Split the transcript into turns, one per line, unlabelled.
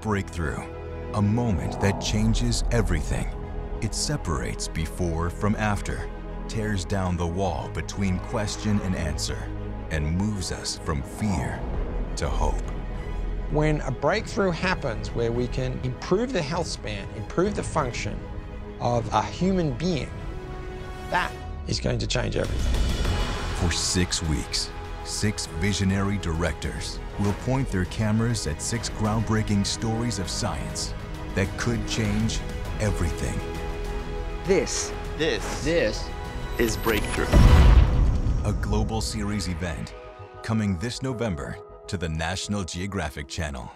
breakthrough, a moment that changes everything. It separates before from after, tears down the wall between question and answer, and moves us from fear to hope.
When a breakthrough happens where we can improve the health span, improve the function of a human being, that is going to change everything.
For six weeks, six visionary directors will point their cameras at six groundbreaking stories of science that could change everything.
This.
This.
This.
is Breakthrough.
A global series event coming this November to the National Geographic Channel.